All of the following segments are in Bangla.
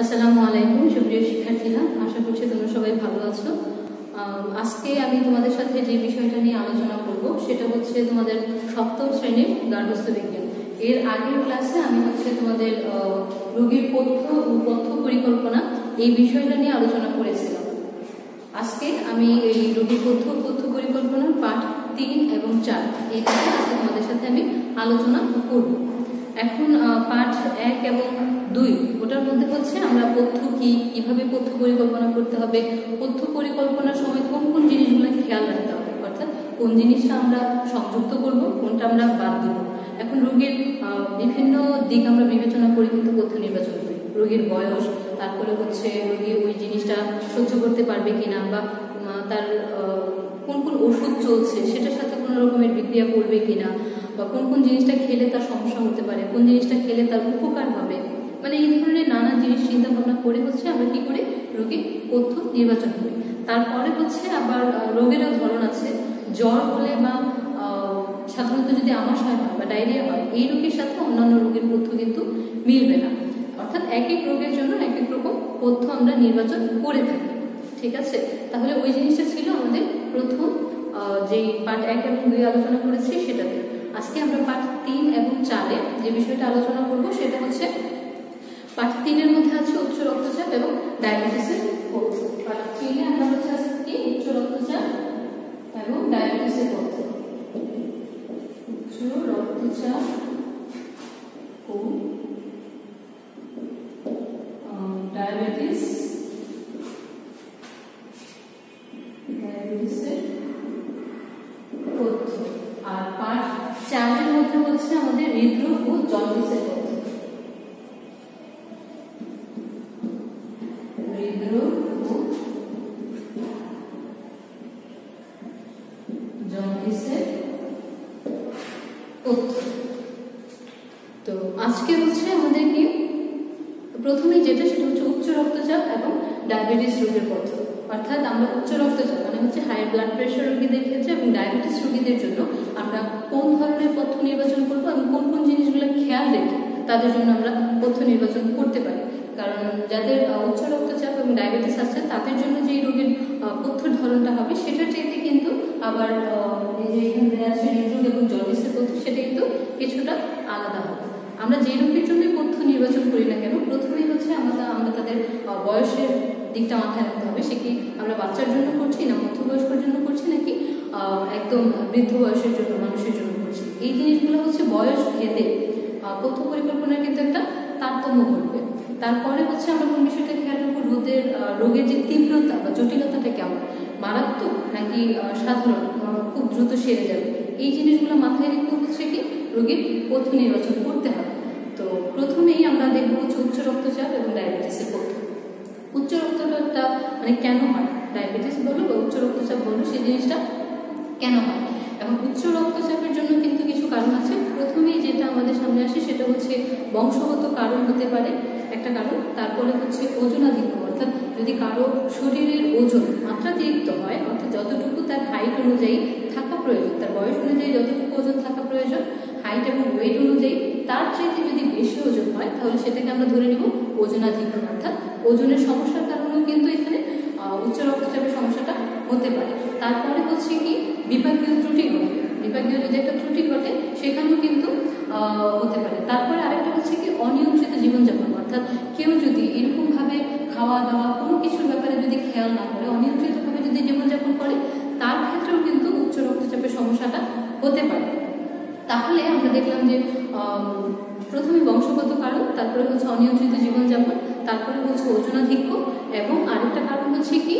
আসসালামু আলাইকুম, সুপ্রিয় শিক্ষার্থীরা, আশা করছি তোমরা সবাই ভালো আছো। আজকে আমি তোমাদের সাথে যে বিষয়টা নিয়ে আলোচনা করব, সেটা হচ্ছে তোমাদের সপ্তম শ্রেণির গার্হস্থ্য বিজ্ঞান। এর আগের ক্লাসে আমি হচ্ছে তোমাদের রোগীর পথ্য ও পথ্য পরিকল্পনা এই বিষয়টা নিয়ে আলোচনা করেছিলাম। আজকে আমি এই রোগীর পথ্য পথ্য পরিকল্পনার পাঠ তিন এবং চার, এই আজকে তোমাদের সাথে আমি আলোচনা করব। এখন পাঠ এক এবং দুই, ওটার মধ্যে হচ্ছে আমরা পথ্য কি, কীভাবে পথ্য পরিকল্পনা করতে হবে, পথ্য পরিকল্পনার সময় কোন কোন জিনিসগুলো খেয়াল রাখতে হবে, অর্থাৎ কোন জিনিসটা আমরা সংযুক্ত করব, কোনটা আমরা বাদ দেব। এখন রোগীর বিভিন্ন দিক আমরা বিবেচনা করে কিন্তু পথ্য নির্বাচন করি। রোগীর বয়স, তারপরে হচ্ছে রোগী ওই জিনিসটা সহ্য করতে পারবে কিনা বা তার কোন কোন ওষুধ চলছে, সেটার সাথে কোনো রকমের বিক্রিয়া করবে কিনা বা কোন কোন জিনিসটা খেলে তার সমস্যা হতে পারে, কোন জিনিসটা খেলে তার উপকার হবে মানে এই ধরনের নানা জিনিস চিন্তা ভাবনা করে হচ্ছে আমরা কি করি রোগীর পথ্য নির্বাচন করি। তারপরে হচ্ছে আবার রোগেরও ধরন আছে। জ্বর হলে বা সাধারণত যদি আমাশয় হয় বা ডায়রিয়া হয়, এই রোগের সাথে অন্যান্য রোগের পথ্য কিন্তু মিলবে না। অর্থাৎ এক এক রোগের জন্য এক এক রকম পথ্য আমরা নির্বাচন করে থাকি। ঠিক আছে? তাহলে ওই জিনিসটা ছিল আমাদের প্রথম যেই পার্ট এক এবং দুই আলোচনা করেছি সেটাতে। আজকে আমরা পাঠ তিন এবং চারে যে বিষয়টা আলোচনা করব সেটা হচ্ছে, পাঠ তিনের মধ্যে আছে উচ্চ রক্তচাপ এবং ডায়াবেটিসের ডায়াবেটিস রোগের পথ। অর্থাৎ আমরা উচ্চ রক্তচাপ মানে হচ্ছে হাই ব্লাড প্রেশার রোগীদের ক্ষেত্রে এবং ডায়াবেটিস রোগীদের জন্য আমরা কোন ধরনের পথ্য নির্বাচন করব এবং কোন কোন জিনিসগুলো খেয়াল রেখে তাদের জন্য আমরা পথ্য নির্বাচন করতে পারি। কারণ যাদের উচ্চ রক্তচাপ এবং ডায়াবেটিস আছে, তাদের জন্য যেই রোগের পথ্যর ধরনটা হবে, সেটার চাইতে কিন্তু আবার এবং জন্ডিসের পথ্য সেটা কিন্তু কিছুটা আলাদা হবে। আমরা যে রোগের জন্যই পথ্য নির্বাচন করি না কেন, প্রথমেই হচ্ছে আমরা আমরা তাদের বয়সের দিকটা মাথায় রাখতে হবে, সে কি আমরা বাচ্চার জন্য করছি না মধ্যবয়স্কর জন্য করছি নাকি একদম বৃদ্ধ বয়সের জন্য, মানুষের জন্য করছি? এই জিনিসগুলো হচ্ছে বয়স ভেদে পথ্য পরিকল্পনার কিন্তু একটা তারতম্য ঘটবে। তারপরে হচ্ছে আমরা কোন বিষয়টা খেয়াল রাখব? রোদের রোগের যে তীব্রতা বা জটিলতাটা কেমন? মারাত্মক নাকি সাধারণ খুব দ্রুত সেরে যাবে? এই জিনিসগুলো মাথায় রেখে হচ্ছে কি, রোগীর পথ্য নির্বাচন করতে হবে। তো প্রথমেই আমরা দেখব হচ্ছে উচ্চ রক্তচাপ এবং ডায়াবেটিসের পথ্য উচ্চ রক্তচাপটা মানে কেন হয়? ডায়াবেটিস বলো বা উচ্চ রক্তচাপ বলো, সেই জিনিসটা কেন হয়? এখন উচ্চ রক্তচাপের জন্য কিন্তু কিছু কারণ আছে। প্রথমেই যেটা আমাদের সামনে আসে সেটা হচ্ছে বংশগত কারণ হতে পারে একটা কারণ। তারপরে হচ্ছে ওজনাধিক্য অর্থাৎ যদি কারও শরীরের ওজন মাত্রাতিরিক্ত হয়, অর্থাৎ যতটুকু তার হাইট অনুযায়ী থাকা প্রয়োজন, তার বয়স অনুযায়ী যতটুকু ওজন থাকা প্রয়োজন হাইট এবং ওয়েট অনুযায়ী, তার চাইতে যদি বেশি ওজন হয়, তাহলে সেটাকে আমরা ধরে নিব ওজনাধিক্য অর্থাৎ ওজনের সমস্যার কারণেও কিন্তু এখানে উচ্চ রক্তচাপের সমস্যাটা হতে পারে। তারপরে হচ্ছে কি বিভাগীয় ত্রুটি ঘটে। বিপাকীয় যদি একটা ত্রুটি ঘটে, সেখানেও কিন্তু হতে পারে। তারপরে আরেকটা হচ্ছে কি, অনিয়ন্ত্রিত জীবনযাপন। অর্থাৎ কেউ যদি এরকমভাবে খাওয়া দাওয়া কোনো কিছুর ব্যাপারে যদি খেয়াল না করে, অনিয়ন্ত্রিতভাবে যদি জীবনযাপন করে, তার ক্ষেত্রেও কিন্তু উচ্চ রক্তচাপের সমস্যাটা হতে পারে। তাহলে আমরা দেখলাম যে প্রথমে বংশগত কারণ, তারপরে হচ্ছে অনিয়ন্ত্রিত জীবনযাপন, তারপরে হচ্ছে ওজনাধিক্য এবং আরেকটা কারণ হচ্ছে কি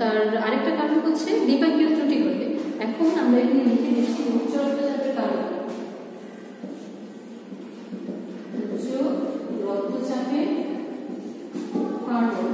তার আরেকটা কারণ হচ্ছে বিপাকীয় ত্রুটি ঘটে। এখন আমরা এখানে লিখে দিচ্ছি উচ্চ রক্তচাপের কারণ উচ্চ রক্তচাপের কারণ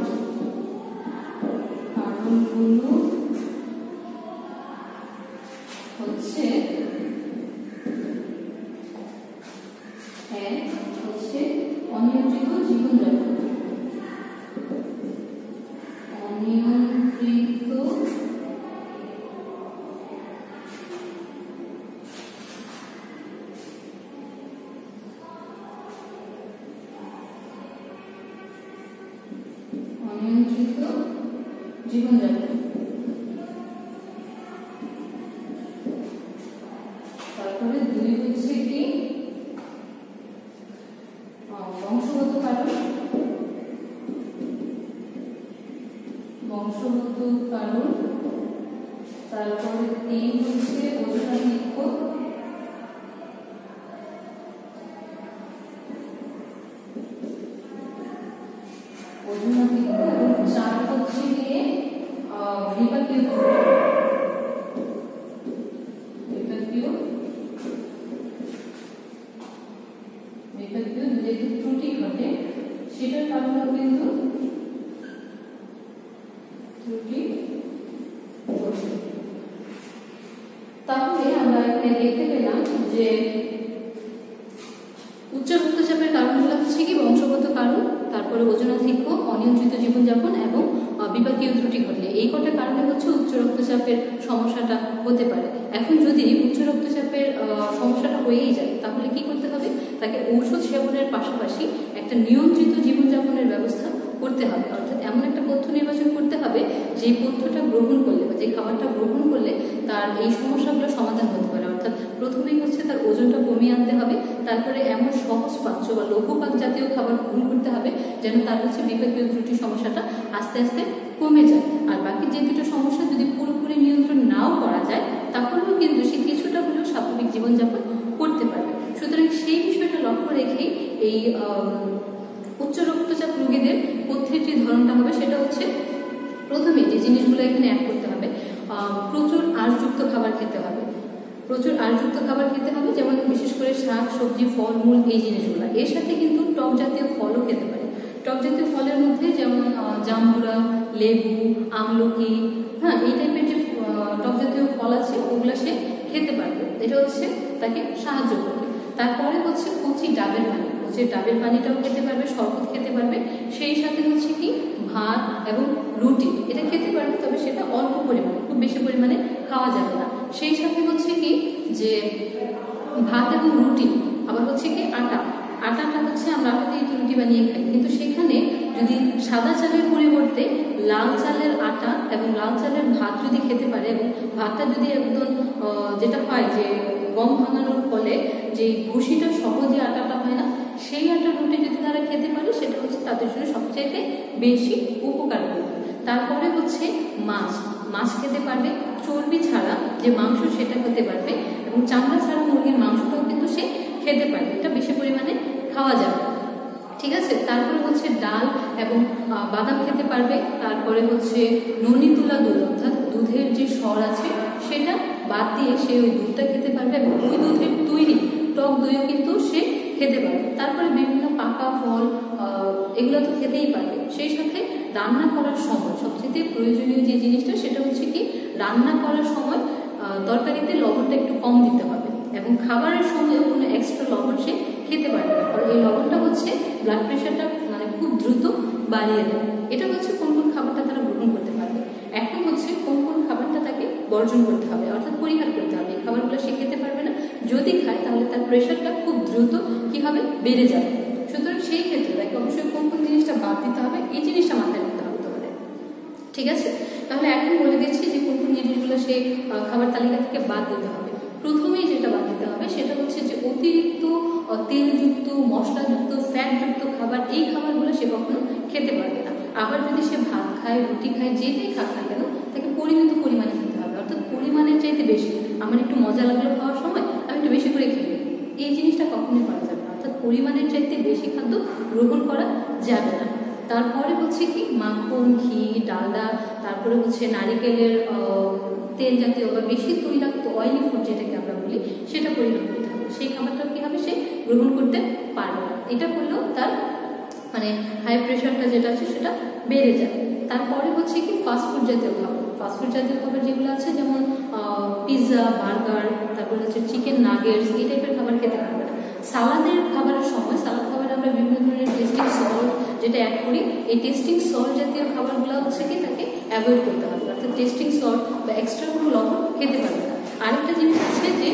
রক্তচাপের সমস্যাটা হতে পারে। এখন যদি উচ্চ রক্তচাপের সমস্যাটা হয়েই যায়, তাহলে কি করতে হবে? তাকে ঔষধ সেবনের পাশাপাশি একটা নিয়ন্ত্রিত জীবনযাপনের ব্যবস্থা করতে হবে। অর্থাৎ এমন একটা পথ্য নির্বাচন করতে হবে, যে পথ্যটা গ্রহণ করলে বা যে খাবারটা গ্রহণ করলে তার এই সমস্যাগুলো সমাধান হতে পারে। অর্থাৎ প্রথমেই হচ্ছে তার ওজনটা কমিয়ে আনতে হবে, তারপরে এমন সহজ পাচ্য বা লঘুপাক জাতীয় খাবার গ্রহণ করতে হবে, যেন তার হচ্ছে বিপাকীয় ত্রুটি সমস্যাটা আস্তে আস্তে কমে যায়। আর বাকি যে দুটো সমস্যা যদি পুরোপুরি নিয়ন্ত্রণ নাও করা যায়, তাহলেও কিন্তু সে কিছুটা হলেও স্বাভাবিক জীবনযাপন করতে পারবে। সুতরাং সেই বিষয়টা লক্ষ্য রেখেই এই উচ্চ রক্তচাপ রোগীদের পথ্যের যে ধরনটা হবে সেটা হচ্ছে প্রথমে যে জিনিসগুলো এখানে অ্যাড করতে হবে প্রচুর আঁশযুক্ত খাবার খেতে হবে। প্রচুর আঁশযুক্ত খাবার খেতে হবে, যেমন বিশেষ করে শাক, সবজি, ফল, মূল এই জিনিসগুলো। এর সাথে কিন্তু টক জাতীয় ফলও খেতে পারে। টক জাতীয় ফলের মধ্যে যেমন জাম্বুরা লেবু, আমলকি হ্যাঁ এই টাইপের যে টক জাতীয় ফল আছে, ওগুলো সে খেতে পারবে। এটা হচ্ছে তাকে সাহায্য করবে। তারপরে হচ্ছে কচি ডাবের পানি। কচি ডাবের পানিটাও খেতে পারবে, শরবত খেতে পারবে। সেই সাথে হচ্ছে কি, ভাত এবং রুটি, এটা খেতে পারবে, তবে সেটা অল্প পরিমাণে, খুব বেশি পরিমাণে খাওয়া যাবে না। সেই সাথে হচ্ছে কি, যে ভাত এবং রুটি, আবার হচ্ছে কি আটা। আটাটা হচ্ছে আমরা আটা দিয়ে রুটি বানিয়ে খাই। কিন্তু সেখানে যদি সাদা চালের পরিবর্তে লাল চালের আটা এবং লাল চালের ভাত যদি খেতে পারে এবং ভাতটা যদি একদম যেটা হয় যে গম ভাঙানোর ফলে যে ভুসিটা সহজে আটাটা হয় না, সেই আটা রুটি যদি তারা খেতে পারে, সেটা হচ্ছে তাদের জন্য সবচাইতে বেশি উপকার করবে তারপরে হচ্ছে মাছ। মাছ খেতে পারবে, চর্বি ছাড়া যে মাংস সেটা খেতে পারবে এবং চামড়া ছাড়া মুরগির মাংসটাও কিন্তু সে খেতে পারবে। এটা বেশি পরিমাণে খাওয়া যাবে। ঠিক আছে? তারপরে হচ্ছে ডাল এবং বাদাম খেতে পারবে। তারপরে হচ্ছে ননি তুলা দুধ, অর্থাৎ দুধের যে স্বর আছে, সেটা বাদ দিয়ে সে ওই দুধটা খেতে পারবে এবং ওই দুধের তৈরি টক দইও কিন্তু সে খেতে পারবে। তারপরে বিভিন্ন পাকা ফল এগুলো তো খেতেই পারবে। সেই সাথে রান্না করার সময়, সবচেয়ে প্রয়োজনীয় যে জিনিসটা, সেটা হচ্ছে কি, রান্না করার সময় তরকারিতে লবণটা একটু কম দিতে হবে এবং খাবারের সময়ও কোনো এক্সট্রা লবণ সে খেতে পারবে না কারণ এই লবণটা হচ্ছে ব্লাড প্রেশারটা মানে খুব দ্রুত বাড়িয়ে দেয়। এটা হচ্ছে কোন কোন খাবারটা তারা গ্রহণ করতে পারবে। এখন হচ্ছে কোন কোন খাবারটা তাকে বর্জন করতে হবে, অর্থাৎ পরিহার করতে হবে। এই খাবারগুলো সে খেতে পারবে না। যদি খায়, তাহলে তার প্রেশারটা খুব দ্রুত কি হবে? বেড়ে যাবে। সুতরাং সেই ক্ষেত্রে তাকে অবশ্যই কোন কোন জিনিসটা বাদ দিতে হবে, এই জিনিসটা মাথায় রাখতে হবে তোমাদের। ঠিক আছে? তাহলে এখন বলে দিচ্ছি যে কোন কোন জিনিসগুলো সে খাবার তালিকা থেকে বাদ দিতে হবে। প্রথমেই যেটা বাদ দিতে হবে সেটা হচ্ছে যে অতিরিক্ত তেলযুক্ত, মশলাযুক্ত, ফ্যাটযুক্ত খাবার, এই খাবারগুলো সে কখনো খেতে পারবে না। আবার যদি সে ভাত খায়, রুটি খায় যেটাই খাক না কেন, তাকে পরিমিত পরিমাণে খেতে হবে। অর্থাৎ পরিমাণের চাইতে বেশি। আমার একটু মজা লাগল খাওয়ার সময়, আমি একটু বেশি করে খেয়ে। এই জিনিসটা কখনোই করা যাবে না। অর্থাৎ পরিমাণের চাইতে বেশি খাদ্য গ্রহণ করা যাবে না। তারপরে হচ্ছে কি, মাখন, ঘি, ডালডা, তারপরে হচ্ছে নারিকেলের তেল জাতীয় বা বেশি তৈলাক্ত অয়েলি ফুড যেটাকে আমরা বলি, সেটা পরিহার করতে হবে। সেই খাবারটা কি হবে? সে গ্রহণ করতে পারবে না। এটা করলেও তার মানে হাই প্রেশারটা যেটা আছে সেটা বেড়ে যায়। তারপরে হচ্ছে কি ফাস্টফুড জাতীয় খাবার। ফাস্টফুড জাতীয় খাবার যেগুলো আছে, যেমন পিৎজা বার্গার তারপরে হচ্ছে চিকেন নাগেটস এই টাইপের খাবার খেতে পারবে না। সালাদের খাবারের সময়, সালাদ খাবারে আমরা বিভিন্ন ধরনের টেস্টিং সল্ট যেটা অ্যাড করি, এই টেস্টিং সল্ট জাতীয় খাবারগুলো হচ্ছে কি তাকে অ্যাভয়েড করতে হবে। অর্থাৎ টেস্টিং সল্ট বা এক্সট্রা কোনো লবণ খেতে পারবে না। আরেকটা জিনিস আছে যে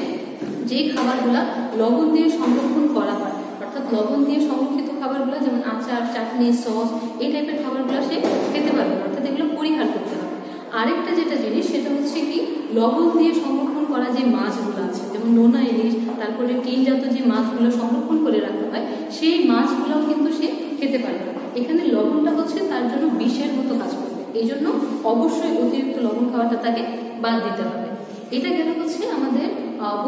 যেই খাবারগুলো লবণ দিয়ে সংরক্ষণ করা হয়, অর্থাৎ লবণ দিয়ে সংরক্ষিত খাবারগুলো, যেমন আচার, চাটনি, সস, এই টাইপের খাবারগুলো সে খেতে পারবে অর্থাৎ এগুলো পরিহার করতে হবে। আরেকটা যেটা জিনিস, সেটা হচ্ছে কি, লবণ দিয়ে সংরক্ষণ করা যে মাছগুলো আছে, যেমন নোনা ইলিশ, তারপরে টিনজাত যে মাছগুলো সংরক্ষণ করে রাখা হয়, সেই মাছগুলোও কিন্তু সে খেতে পারবে না। এখানে লবণটা হচ্ছে তার জন্য বিষের মতো কাজ করবে, এই জন্য অবশ্যই অতিরিক্ত লবণ খাওয়াটা তাকে বাদ দিতে হবে। এটা গেল হচ্ছে? আমাদের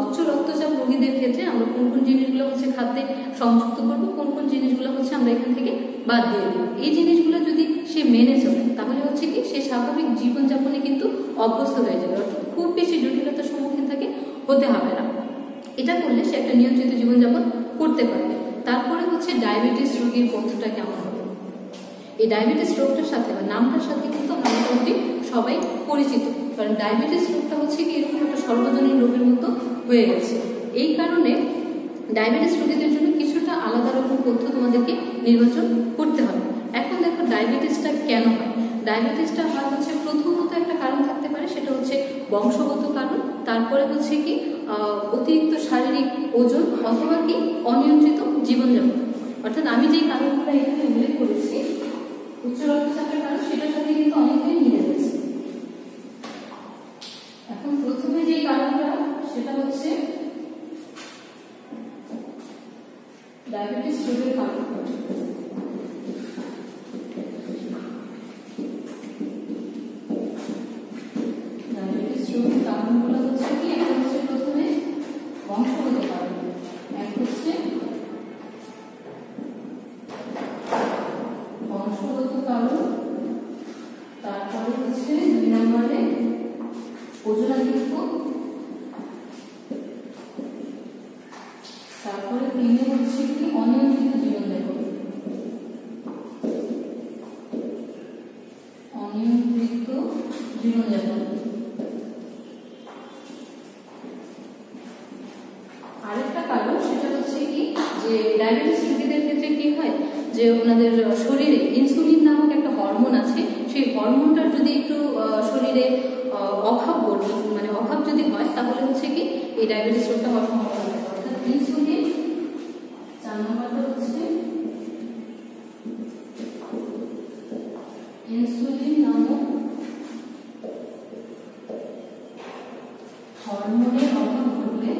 উচ্চ রক্তচাপ রোগীদের ক্ষেত্রে আমরা কোন কোন জিনিসগুলো হচ্ছে খাদ্যে সংযুক্ত করব, কোন কোন জিনিসগুলো হচ্ছে আমরা এখান থেকে বাদ দিয়ে দেবো। এই জিনিসগুলো যদি সে মেনে চলে, তাহলে হচ্ছে কি, সে স্বাভাবিক জীবনযাপনে কিন্তু অভ্যস্ত হয়ে যাবে। অর্থাৎ খুব বেশি জটিলতার সম্মুখীন থাকে হতে হবে না। এটা করলে সে একটা নিয়ন্ত্রিত জীবনযাপন করতে পারবে। তারপরে হচ্ছে ডায়াবেটিস রোগীর পথটা কেমন হবে? এই ডায়াবেটিস রোগটার সাথে বা নামটার সাথে কিন্তু আমরা মোটামুটি সবাই পরিচিত। কারণ ডায়াবেটিস রোগটা হচ্ছে কি, এরকম একটা সর্বজনীন রোগের মতো হয়ে গেছে। এই কারণে ডায়াবেটিস রোগীদের জন্য কিছুটা আলাদা রকম তথ্য তোমাদেরকে নির্বাচন করতে হবে। এখন দেখো ডায়াবেটিসটা কেন হয়? ডায়াবেটিসটা হয় হচ্ছে প্রথমত একটা কারণ থাকতে পারে, সেটা হচ্ছে বংশগত কারণ, তারপরে হচ্ছে কি অতিরিক্ত শারীরিক ওজন অথবা কি, অনিয়ন্ত্রিত জীবনযাপন। অর্থাৎ আমি যেই কারণগুলো এখানে উল্লেখ করেছি, উচ্চ রক্তচাপের কারণ, সেটার সাথে কিন্তু অনেকটাই মিলে যাচ্ছে এখন প্রথমে যে কারণটা সেটা হচ্ছে ডায়াবেটিস রোগের কারণ। ডায়াবেটিস রোগের কারণগুলো হচ্ছে কি একটা হচ্ছে প্রথমে বংশগত কারণ এক হচ্ছে বংশগত কারণ তারপরে হচ্ছে দুই নম্বরে ওজনাধিক্য তারপরে তিনে হচ্ছে কি অনিয়ন্ত্রিত জীবনযাপন অনিয়ন্ত্রিত জীবনযাপন আরেকটা কারণ সেটা হচ্ছে কি যে ডায়াবেটিস রোগীদের ক্ষেত্রে কি হয় যে ওনাদের শরীরে ইনসুলিন নামক একটা হরমোন আছে, সেই হরমোনটার যদি একটু শরীরে অভাব মানে অভাব যদি হয়, তাহলে হচ্ছে কি, এই ডায়াবেটিস রোগটা হওয়ার সম্ভাবনা থাকে অর্থাৎ ইনসুলিন চার নম্বরটা হচ্ছে ইনসুলিন নামক হরমোনের অভাব ঘটলে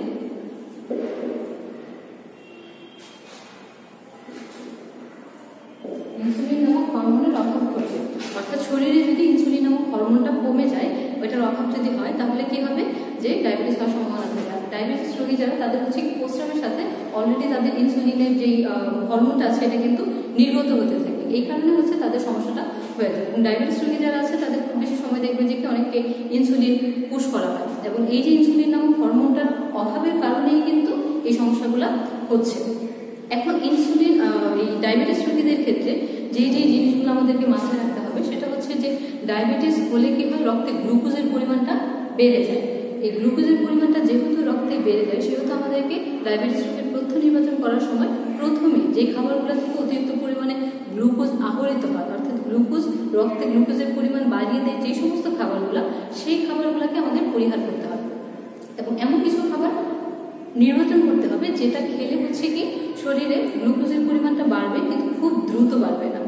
ইনসুলিন নামক হরমোনের অভাব ঘটে অর্থাৎ শরীরে যদি ইনসুলিন নামক হরমোনটা কমে যায় ওইটার অভাব যদি হয় তাহলে কি হবে যে ডায়াবেটিস হওয়ার সম্ভাবনা থাকে আর ডায়াবেটিস রোগী যারা তাদের হচ্ছে প্রস্রাবের সাথে অলরেডি তাদের ইনসুলিনের যেই হরমোনটা আছে এটা কিন্তু নির্গত হতে থাকে। এই কারণে হচ্ছে তাদের সমস্যাটা হয়ে যায়। ডায়াবেটিস রোগী যারা আছে, তাদের খুব বেশি সময় দেখবেন যে কি অনেককে ইনসুলিন পুশ করা হয়। এবং এই যে ইনসুলিন নামক হরমোনটার অভাবের কারণেই কিন্তু এই সমস্যাগুলো হচ্ছে। এখন ইনসুলিন এই ডায়াবেটিস রোগীদের ক্ষেত্রে যে যে জিনিসগুলো আমাদেরকে মাথায় রাখতে হবে, সেটা হচ্ছে যে ডায়াবেটিস হলে কি হয়, রক্তে গ্লুকোজের পরিমাণটা বেড়ে যায়। এই গ্লুকোজের পরিমাণটা যেহেতু রক্তে বেড়ে যায় সেহেতু আমাদেরকে ডায়াবেটিস রোগের তথ্য নির্বাচন করার সময় প্রথমে যে খাবারগুলো থেকে অতিরিক্ত পরিমাণে গ্লুকোজ আহরিত হয়, অর্থাৎ গ্লুকোজ রক্তে গ্লুকোজের পরিমাণ বাড়িয়ে দেয় যে সমস্ত খাবারগুলো, সেই খাবারগুলোকে আমাদের পরিহার করতে হবে। এবং এমন কিছু খাবার নির্বাচন করতে হবে যেটা খেলে হচ্ছে কি শরীরে গ্লুকোজের পরিমাণটা বাড়বে, কিন্তু খুব দ্রুত বাড়বে না।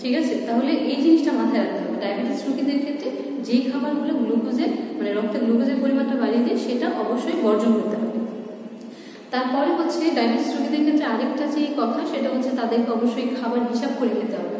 ঠিক আছে? তাহলে এই জিনিসটা মাথায় রাখতে হবে। ডায়াবেটিস রোগীদের ক্ষেত্রে যেই খাবারগুলো গ্লুকোজের মানে রক্তে গ্লুকোজের পরিমাণটা বাড়িয়ে দেয়, সেটা অবশ্যই বর্জন করতে হবে। তারপরে হচ্ছে ডায়াবেটিস রোগীদের ক্ষেত্রে আরেকটা যে কথা, সেটা হচ্ছে তাদেরকে অবশ্যই খাবার হিসাব করে খেতে হবে।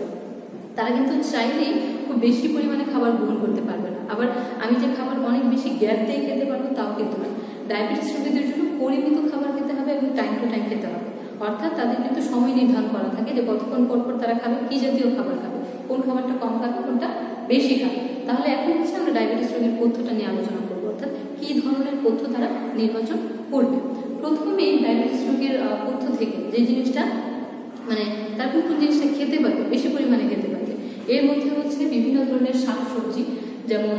তারা কিন্তু চাইলেই খুব বেশি পরিমাণে খাবার গ্রহণ করতে পারবে না। আবার আমি যে খাবার অনেক বেশি গ্যাপ দিয়ে খেতে পারব, তাও কিন্তু না। ডায়াবেটিস রোগীদের জন্য পরিমিত খাবার খেতে হবে এবং টাইম টু টাইম খেতে হবে। অর্থাৎ তাদের কিন্তু সময় নির্ধারণ করা থাকে যে কতক্ষণ পর পর তারা খাবে, কি জাতীয় খাবার খাবে, কোন খাবারটা কম খাবে, কোনটা বেশি খাবে। তাহলে এখন হচ্ছে আমরা ডায়াবেটিস রোগীর পথ্যটা নিয়ে আলোচনা করব। অর্থাৎ কি ধরনের পথ্য তারা নির্বাচন করবে? প্রথমে ডায়াবেটিস রোগীর পথ্য থেকে যে জিনিসটা মানে তার কোন কোন জিনিসটা খেতে পারবে, বেশি পরিমাণে খেতে পারবে। এর মধ্যে হচ্ছে বিভিন্ন ধরনের শাক সবজি যেমন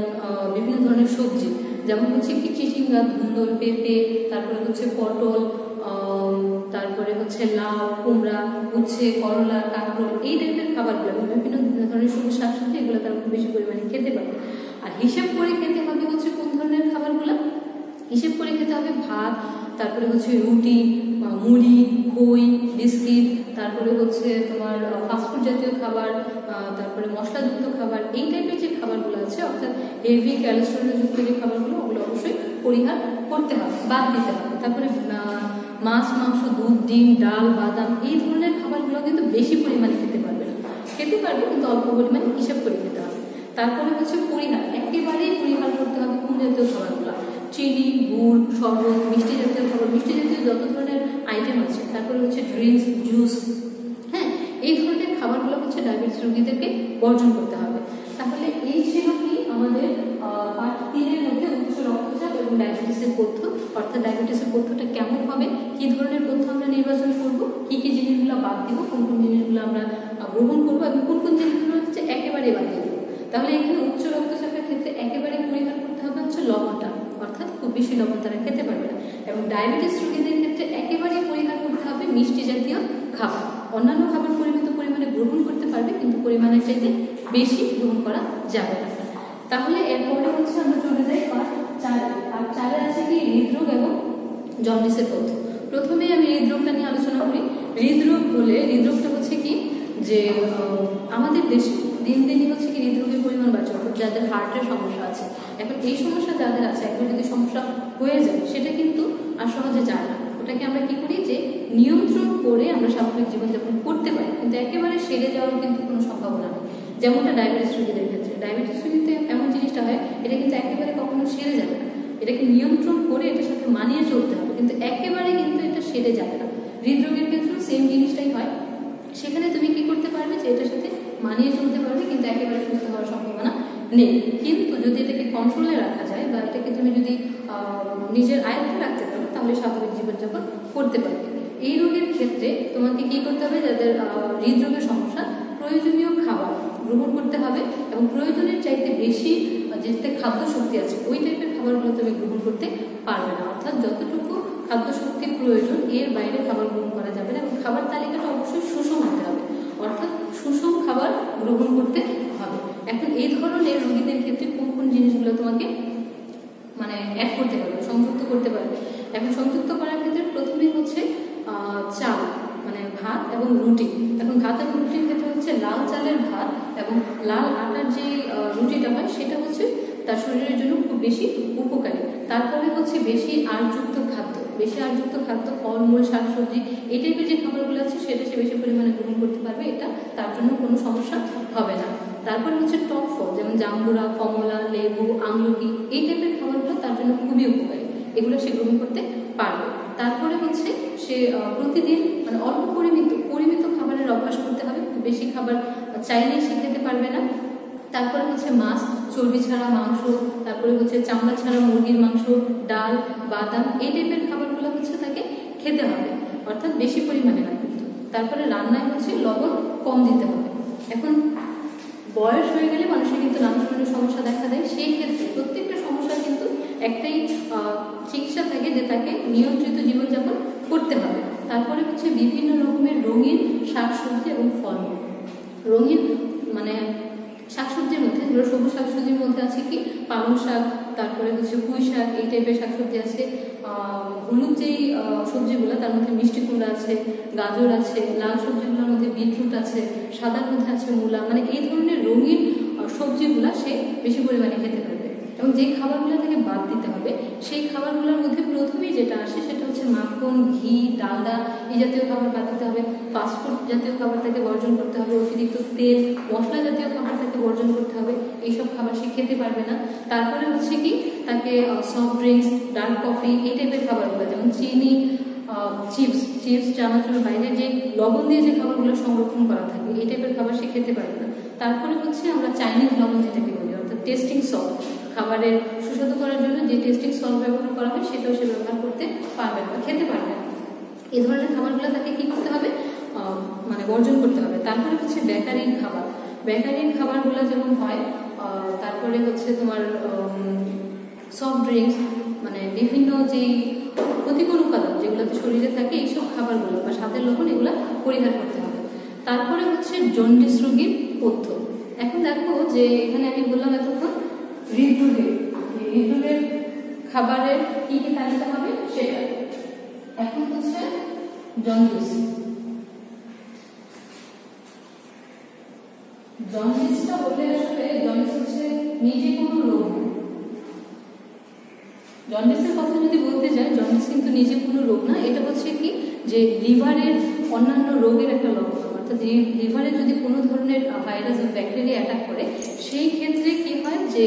বিভিন্ন ধরনের সবজি। যেমন হচ্ছে কি চিচিঙ্গা, ধুন্দল, পেঁপে, তারপরে হচ্ছে পটল তারপরে হচ্ছে লাউ, কুমড়া, উচ্ছে, করলা কাঁকড় এই টাইপের খাবারগুলো এবং বিভিন্ন ধরনের সবজি, শাকসবজি, এগুলো তারা খুব বেশি পরিমাণে খেতে পারে। আর হিসেব করে খেতে হবে হচ্ছে কোন ধরনের খাবারগুলো? হিসেব করে খেতে হবে ভাত, তারপরে হচ্ছে রুটি মুড়ি, খই, বিস্কিট, তারপরে হচ্ছে তোমার ফাস্টফুড জাতীয় খাবার তারপরে মশলাযুক্ত খাবার, এই টাইপের যে খাবারগুলো আছে, অর্থাৎ হেভি ক্যালস্ট্রলযুক্ত যে খাবারগুলো, ওগুলো অবশ্যই পরিহার করতে হবে, বাদ দিতে হবে। তারপরে মাছ, মাংস, দুধ, ডিম, ডাল, বাদাম এই ধরনের খাবারগুলো কিন্তু বেশি পরিমাণে খেতে পারবে না। খেতে পারবে কিন্তু অল্প পরিমাণে হিসাব করে খেতে হবে। তারপরে হচ্ছে পরিহার। একেবারেই পরিহার করতে হবে কোন জাতীয় খাবারগুলো? চিনি, গুড়, শরবত, মিষ্টি জাতীয় খাবার। মিষ্টি জাতীয় যত ধরনের আইটেম আছে, তারপরে হচ্ছে ড্রিঙ্কস জুস হ্যাঁ এই ধরনের খাবারগুলো হচ্ছে ডায়াবেটিস রোগীদেরকে বর্জন করতে হবে। তাহলে এই ছিল কি আমাদের পার্ট তিনের মধ্যে এবং ডায়াবেটিসের পথ্য অর্থাৎ ডায়াবেটিসের পথ্যটা কেমন হবে, কি ধরনের পথ্য আমরা নির্বাচন করব, কি কি জিনিসগুলো বাদ দিব, কোন কোন জিনিসগুলো আমরা গ্রহণ করব এবং কোন কোন জিনিসগুলো হচ্ছে একেবারে বাদ দেবো। তাহলে এখানে উচ্চ রক্তচাপের ক্ষেত্রে একেবারে পরিহার করতে হবে হচ্ছে লবণটা, অর্থাৎ খুব বেশি লবণ তারা খেতে পারবে না। এবং ডায়াবেটিস রোগীদের ক্ষেত্রে একেবারে পরিহার করতে হবে মিষ্টি জাতীয় খাবার। অন্যান্য খাবার পরিমিত পরিমাণে গ্রহণ করতে পারবে, কিন্তু পরিমাণের চাইতে বেশি গ্রহণ করা যাবে না। তাহলে এরপরে হচ্ছে আমরা চলে যাই পার্ট চারে। জন্ডিসের পথ্য প্রথমে আমি হৃদরোগটা নিয়ে আলোচনা করি। হৃদরোগ হলে, হৃদরোগটা হচ্ছে কি যে আমাদের দেশে দিন দিনই হচ্ছে কি হৃদরোগের পরিমাণ বাড়ছে, অর্থাৎ যাদের হার্টের সমস্যা আছে। এখন এই সমস্যা যাদের আছে, একবার যদি সমস্যা হয়ে যায়, সেটা কিন্তু আর সহজে যায় না। ওটাকে আমরা কি করি যে, নিয়ন্ত্রণ করে আমরা স্বাভাবিক জীবনযাপন করতে পারি, কিন্তু একেবারে সেরে যাওয়ার কিন্তু কোনো সম্ভাবনা নেই। যেমনটা ডায়াবেটিস রোগীদের ক্ষেত্রে। ডায়াবেটিস রোগীতে এমন জিনিসটা হয়, এটা কিন্তু একেবারে কখনো সেরে যাবে না। এটাকে নিয়ন্ত্রণ করে এটার সাথে মানিয়ে চলতে হবে। কিন্তু একেবারে কিন্তু এটা সেরে যাবে না। হৃদরোগের ক্ষেত্রেও সেম জিনিসটাই হয়। সেখানে তুমি কি করতে পারবে যে এটার সাথে মানিয়ে চলতে পারবে, কিন্তু একেবারে সুস্থ হওয়ার সম্ভাবনা নেই। কিন্তু যদি এটাকে কন্ট্রোলে রাখা যায় বা এটাকে তুমি যদি নিজের আয়ত্তে রাখতে পারো, তাহলে স্বাভাবিক জীবনযাপন করতে পারবে। এই রোগের ক্ষেত্রে তোমাকে কি করতে হবে? যাদের হৃদরোগের সমস্যা, প্রয়োজনীয় খাবার গ্রহণ করতে হবে এবং প্রয়োজনের চাইতে বেশি যেতে খাদ্য শক্তি আছে, ওই টাইপের খাবারগুলো তুমি গ্রহণ করতে পারবে না। অর্থাৎ যতটুকু খাদ্য শক্তির প্রয়োজন, এর বাইরে খাবার গ্রহণ করা যাবে না এবং খাবার তালিকাটা অবশ্যই সুষম হতে হবে। অর্থাৎ সুষম খাবার গ্রহণ করতে হবে। এখন এই ধরনের রোগীদের ক্ষেত্রে কোন কোন জিনিসগুলো তোমাকে মানে অ্যাড করতে পারবে, সংযুক্ত করতে পারবে? এখন সংযুক্ত করার ক্ষেত্রে প্রথমেই হচ্ছে চাল মানে ভাত এবং রুটি। এখন ভাত এবং রুটির ক্ষেত্রে হচ্ছে লাল চালের ভাত এবং লাল আটার যে রুটিটা হয় সেটা হচ্ছে তার শরীরের জন্য খুব বেশি উপকারী। তারপরে হচ্ছে বেশি আড়যুক্ত খাদ্য, বেশি আড়যুক্ত খাদ্য, ফলমূল, শাকসবজি, এই টাইপের যে খাবারগুলো আছে সেটা সে বেশি পরিমাণে গ্রহণ করতে পারবে, এটা তার জন্য কোনো সমস্যা হবে না। তারপরে হচ্ছে টক ফল, যেমন জাম্বুরা কমলা, লেবু, আমলকি, এই টাইপের খাবারগুলো তার জন্য খুবই উপকারী। এগুলো সে গ্রহণ করতে পারবে। তারপরে হচ্ছে সে প্রতিদিন মানে অল্প পরিমিত পরিমিত খাবারের অভ্যাস করতে হবে। বেশি খাবার চাইলেই সে খেতে পারবে না। তারপরে হচ্ছে মাছ, চর্বি ছাড়া মাংস, তারপরে হচ্ছে চামড়া ছাড়া মুরগির মাংস, ডাল, বাদাম, এই টাইপের খাবারগুলো হচ্ছে তাকে খেতে হবে। অর্থাৎ বেশি পরিমাণে কিন্তু তারপরে রান্নায় হচ্ছে লবণ কম দিতে হবে। এখন বয়স হয়ে গেলে মানুষের কিন্তু নানা ধরনের সমস্যা দেখা দেয়। সেই ক্ষেত্রে প্রত্যেকটা সমস্যা কিন্তু একটাই চিকিৎসা থাকে যে তাকে নিয়ন্ত্রিত জীবনযাপন করতে হবে। তারপরে হচ্ছে বিভিন্ন রকমের রঙিন শাকসবজি এবং ফল। রঙিন মানে শাকসবজির মধ্যে যেগুলো সবুজ শাকসবজির মধ্যে আছে কি? পালং শাক, তারপরে হচ্ছে পুঁই শাক, এই টাইপের শাকসবজি আছে। হলুদ যেই সবজিগুলো, তার মধ্যে মিষ্টি কুমড়া আছে, গাজর আছে, লাল সবজিগুলোর মধ্যে বিটরুট আছে, সাদার মধ্যে আছে মূলা মানে এই ধরনের রঙিন সবজিগুলো সে বেশি পরিমাণে খেতে পারবে এবং যে খাবারগুলো থেকে বাদ দিতে হবে, সেই খাবারগুলোর মধ্যে প্রথমেই যেটা আসে সেটা হচ্ছে মাখন, ঘি, ডালডা এই জাতীয় খাবার বাদ দিতে হবে ফাস্টফুড জাতীয় খাবার থেকে বর্জন করতে হবে, অতিরিক্ত তেল, মশলা জাতীয় খাবার থেকে বর্জন করতে হবে, এইসব খাবার সে খেতে পারবে না। তারপরে হচ্ছে কি, তাকে সফট ড্রিঙ্কস ডার্ক কফি এই টাইপের খাবারগুলো, যেমন চিনি চিপস চিপস চানাচুর বাইরে যে লবণ দিয়ে যে খাবারগুলো সংরক্ষণ করা থাকে, এই টাইপের খাবার সে খেতে পারবে না। তারপরে হচ্ছে আমরা চাইনিজ লবণ যেটাকে বলি, অর্থাৎ টেস্টিং সল্ট খাবারের সুস্বাদু করার জন্য যে টেস্টিং সল্ট ব্যবহার করা হয়, সেটাও সে ব্যবহার করতে পারবে বা খেতে পারবে। এই ধরনের খাবারগুলো তাকে কি করতে হবে? মানে বর্জন করতে হবে। তারপরে হচ্ছে বেকারির খাবার। বেকারির খাবারগুলো যেমন হয় তারপরে হচ্ছে তোমার সফট ড্রিঙ্কস মানে বিভিন্ন যেই প্রতিকূল উপাদান যেগুলোতে শরীরে থাকে, এইসব খাবারগুলো বা স্বাদের লবণ এগুলো পরিহার করতে হবে। তারপরে হচ্ছে জন্ডিস রোগীর পথ্য। এখন দেখো যে এখানে আমি বললাম এতক্ষণ ঋতুদের ঋতুদের খাবারের কি কি তালিকা হবে সেটা। এখন হচ্ছে জন্ডিস। জন্ডিসটা বলে আসলে জন্ডিস হচ্ছে নিজে কোনো রোগ জন্ডিসের কথা যদি বলতে যাই, জন্ডিস কিন্তু নিজে কোনো রোগ না, এটা হচ্ছে কি যে লিভারের অন্যান্য রোগের একটা লক্ষণ। অর্থাৎ লিভারে যদি কোনো ধরনের ভাইরাস বা ব্যাকটেরিয়া অ্যাটাক করে, সেই ক্ষেত্রে কি হয় যে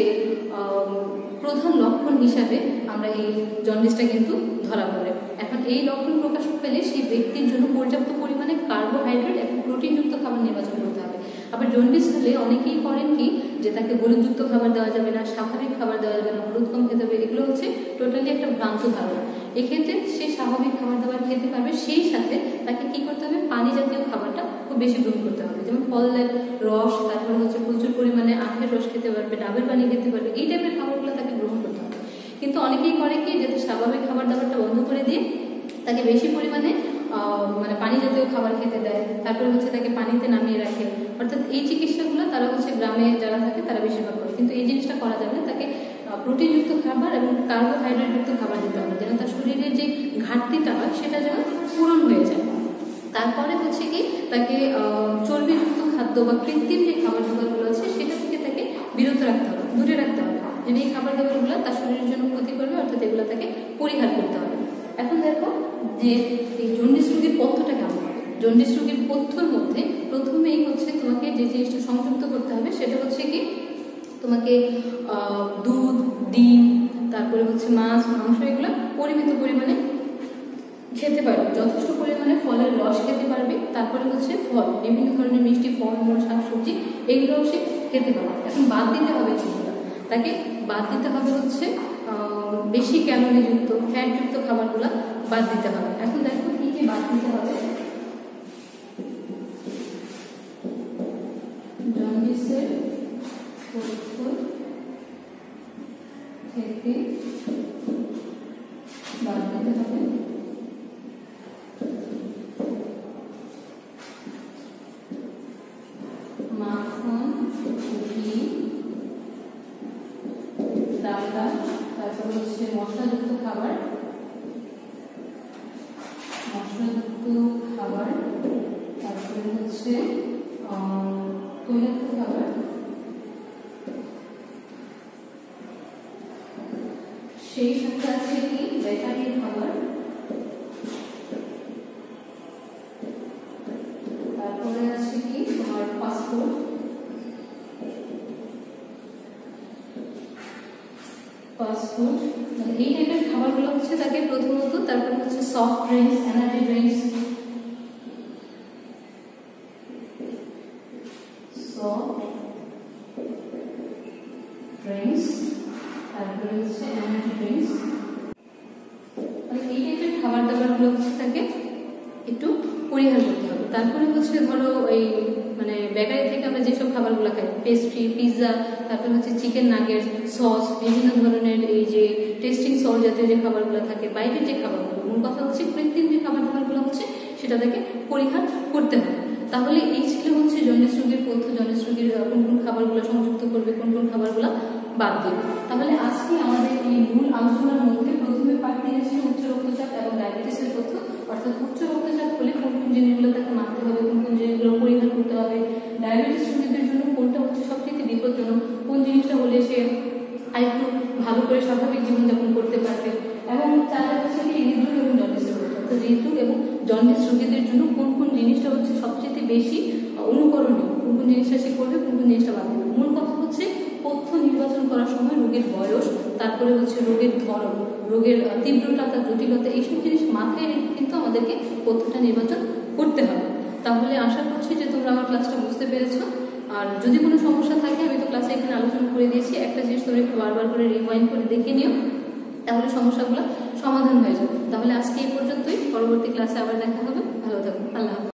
প্রধান লক্ষণ হিসাবে আমরা এই জন্ডিসটা কিন্তু ধরা পড়ে। এখন এই লক্ষণ প্রকাশ পেলে সেই ব্যক্তির জন্য পর্যাপ্ত পরিমাণে কার্বোহাইড্রেট এবং প্রোটিনযুক্ত খাবার নির্বাচন করতে হবে। আবার জন্ডিস হলে অনেকেই করেন কি যে তাকে হলুদযুক্ত খাবার দেওয়া যাবে না, স্বাভাবিক খাবার দেওয়া যাবে না, হলুদ কম খেতে হবে, এগুলো হচ্ছে টোটালি একটা ভ্রান্ত ধারণা। এক্ষেত্রে সে স্বাভাবিক খাবার দাবার খেতে পারবে, সেই সাথে তাকে কি করতে হবে? পানি জাতীয় খাবারটা খুব বেশি গ্রহণ করতে হবে। যেমন ফলের রস, তারপরে হচ্ছে প্রচুর পরিমাণে আখের রস খেতে পারবে, ডাবের পানি খেতে পারবে, এই টাইপের খাবারগুলো তাকে গ্রহণ করতে হবে। কিন্তু অনেকেই করে কি, যাতে স্বাভাবিক খাবার দাবারটা বন্ধ করে দিয়ে তাকে বেশি পরিমাণে মানে পানি জাতীয় খাবার খেতে দেয়। তারপরে হচ্ছে তাকে পানিতে নামিয়ে রাখে। অর্থাৎ এই চিকিৎসাগুলো তারা হচ্ছে গ্রামে যারা থাকে তারা বেশিরভাগ করে। কিন্তু এই জিনিসটা করা যাবে তাকে প্রোটিনযুক্ত খাবার এবং কার্বোহাইড্রেটযুক্ত খাবার দিতে হবে, যেন তার শরীরের যে ঘাটতিটা হয় সেটা যেন পূরণ হয়ে যায়। তারপরে হচ্ছে কি, তাকে চর্বিযুক্ত খাদ্য বা কৃত্রিম যে খাবার দাবারগুলো আছে সেটা থেকে তাকে বিরত রাখতে হবে, দূরে রাখতে হবে। যেন এই খাবার দাবারগুলো তার শরীরের জন্য ক্ষতি করবে, অর্থাৎ এগুলো তাকে পরিহার করতে হবে। এখন দেখো যে এই জন্ডিস রোগীর পথ্যটা কেমন? হবে জন্ডিস রোগীর পথ্যর মধ্যে প্রথমেই হচ্ছে তোমাকে যে জিনিসটা সংযুক্ত করতে হবে সেটা হচ্ছে কি তোমাকে দুধ, ডিম, তারপরে হচ্ছে মাছ, মাংস এগুলো পরিমিত পরিমাণে খেতে পারবে। যথেষ্ট পরিমাণে ফলের রস খেতে পারবে, তারপরে হচ্ছে ফল, বিভিন্ন ধরনের মিষ্টি, ফল, মূল, শাকসবজি, এগুলোও সে খেতে পারবে। এখন বাদ দিতে হবে কোনগুলো তাকে বাদ দিতে হবে হচ্ছে বেশি ক্যালোরিযুক্ত ফ্যাটযুক্ত খাবারগুলো বাদ দিতে হবে। এখন দেখো কী কী বাদ দিতে হবে জন্ডিসের তথ্য থেকে বাদ দিতে হবে খাবারগুলো খাই। পেস্ট্রি পিৎজা তারপর হচ্ছে চিকেন নাগেট সস বিভিন্ন ধরনের এই যে টেস্টিং সস জাতীয় যে খাবারগুলো থাকে, বাইরের যে খাবারগুলো, মূল কথা হচ্ছে কৃত্রিম যে খাবার দাবারগুলো হচ্ছে, সেটা তাকে পরিহার করতে হবে তাহলে এই ছিল হচ্ছে জন্ডিস রোগীর পথ্য জন্ডিস রোগীর কোন কোন খাবারগুলো সংযুক্ত করবে, কোন কোন খাবারগুলো বাদ দেবে তাহলে আজকে আমাদের এই মূল আলোচনার মধ্যে প্রথমে পাঠ নিয়েছি উচ্চ রক্তচাপ এবং ডায়াবেটিসের তথ্য অর্থাৎ উচ্চ রক্তচাপ হলে কোন কোন জিনিসগুলো তাকে হচ্ছে রোগের ধরন, রোগের তীব্রতা তার জটিলতা, এইসব জিনিস মাথায় রেখে কিন্তু আমাদেরকে পথ্যটা নির্বাচন করতে হবে। তাহলে আশা করছি যে তোমরা আমার ক্লাসটা বুঝতে পেরেছ। আর যদি কোনো সমস্যা থাকে, আমি তো ক্লাসে এখানে আলোচনা করে দিয়েছি। একটা জিনিস তোমরা একটু বারবার করে রিমাইন্ড করে দেখে নিও, তাহলে সমস্যাগুলো সমাধান হয়ে যাবে। তাহলে আজকে এই পর্যন্তই। পরবর্তী ক্লাসে আবার দেখা হবে। ভালো থাকো। আল্লাহ।